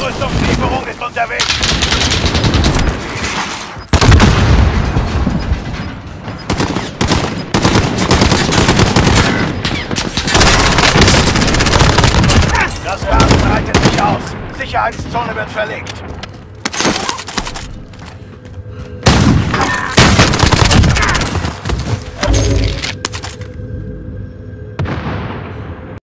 Rüstungslieferung ist unterwegs. Das Gas breitet sich aus. Sicherheitszone wird verlegt.